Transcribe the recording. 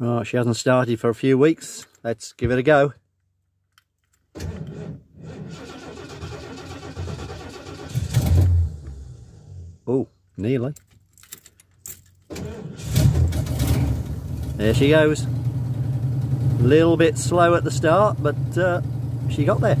Right, she hasn't started for a few weeks. Let's give it a go. Oh, nearly. There she goes. A little bit slow at the start, but uh, she got there.